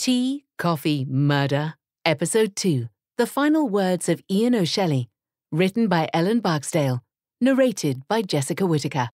Tea, Coffee, Murder, Episode 2 The Final Words of Ian O'Shelley, written by Ellen Barksdale, narrated by Jessica Whittaker.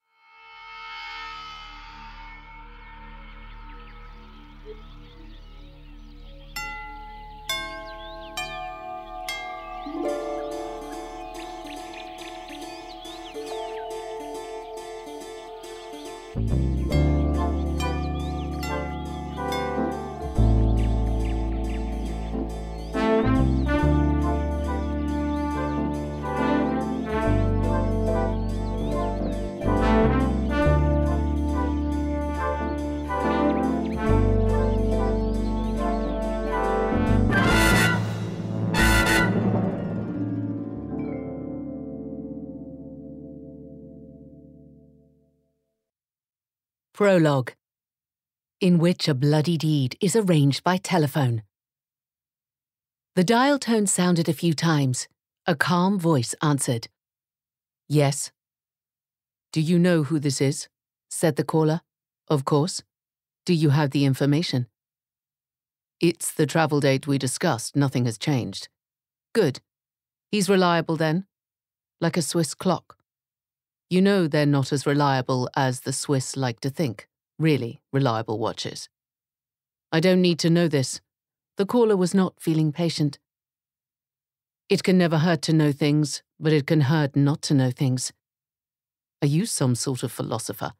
Prologue In which a bloody deed is arranged by telephone. The dial tone sounded a few times. A calm voice answered. Yes. Do you know who this is? said the caller. Of course. Do you have the information? It's the travel date we discussed. Nothing has changed. Good. He's reliable then? Like a Swiss clock. You know they're not as reliable as the Swiss like to think, really reliable watches. I don't need to know this. The caller was not feeling patient. It can never hurt to know things, but it can hurt not to know things. Are you some sort of philosopher?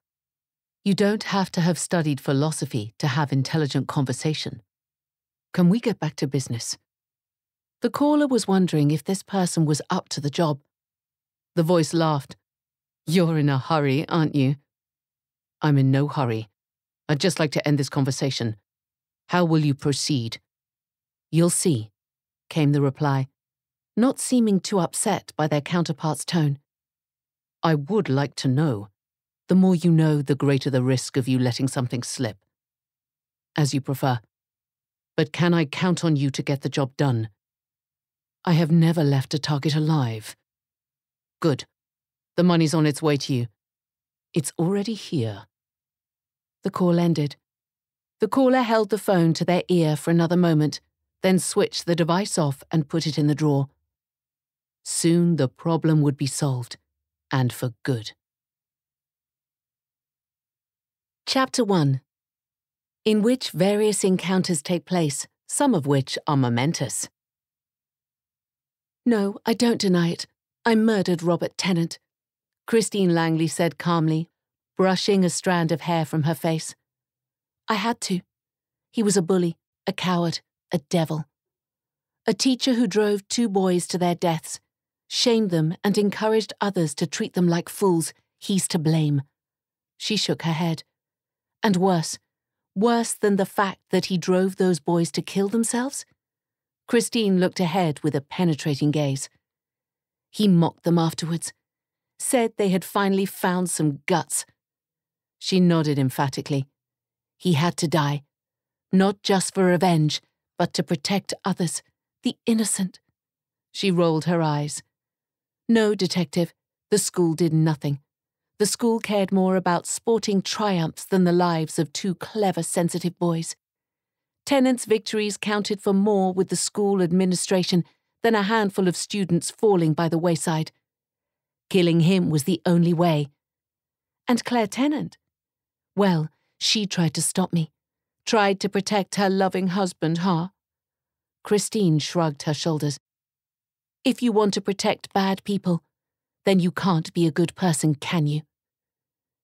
You don't have to have studied philosophy to have intelligent conversation. Can we get back to business? The caller was wondering if this person was up to the job. The voice laughed. You're in a hurry, aren't you? I'm in no hurry. I'd just like to end this conversation. How will you proceed? You'll see, came the reply, not seeming too upset by their counterpart's tone. I would like to know. The more you know, the greater the risk of you letting something slip. As you prefer. But can I count on you to get the job done? I have never left a target alive. Good. The money's on its way to you. It's already here. The call ended. The caller held the phone to their ear for another moment, then switched the device off and put it in the drawer. Soon the problem would be solved, and for good. Chapter 1 In which various encounters take place, some of which are momentous. No, I don't deny it. I murdered Robert Tennant. Christine Langley said calmly, brushing a strand of hair from her face. I had to. He was a bully, a coward, a devil. A teacher who drove two boys to their deaths, shamed them, and encouraged others to treat them like fools. He's to blame. She shook her head. And worse, worse than the fact that he drove those boys to kill themselves? Christine looked ahead with a penetrating gaze. He mocked them afterwards, said they had finally found some guts. She nodded emphatically. He had to die, not just for revenge, but to protect others, the innocent. She rolled her eyes. No, detective, the school did nothing. The school cared more about sporting triumphs than the lives of two clever, sensitive boys. Tennant's victories counted for more with the school administration than a handful of students falling by the wayside. Killing him was the only way. And Claire Tennant? Well, she tried to stop me, tried to protect her loving husband, huh? Christine shrugged her shoulders. If you want to protect bad people, then you can't be a good person, can you?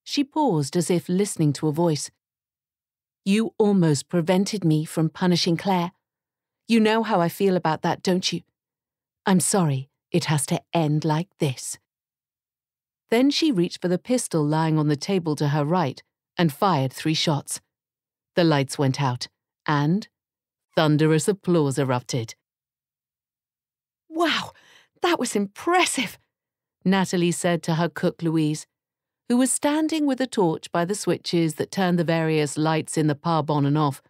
She paused as if listening to a voice. You almost prevented me from punishing Claire. You know how I feel about that, don't you? I'm sorry it has to end like this. Then she reached for the pistol lying on the table to her right and fired three shots. The lights went out, and thunderous applause erupted. Wow, that was impressive, Nathalie said to her cook Louise, who was standing with a torch by the switches that turned the various lights in the pub on and off.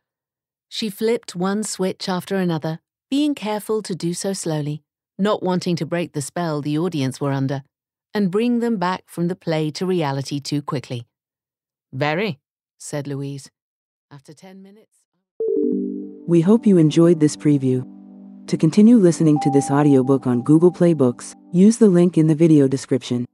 She flipped one switch after another, being careful to do so slowly, not wanting to break the spell the audience were under and bring them back from the play to reality too quickly. Very, said Louise. After ten minutes. We hope you enjoyed this preview. To continue listening to this audiobook on Google Play Books, use the link in the video description.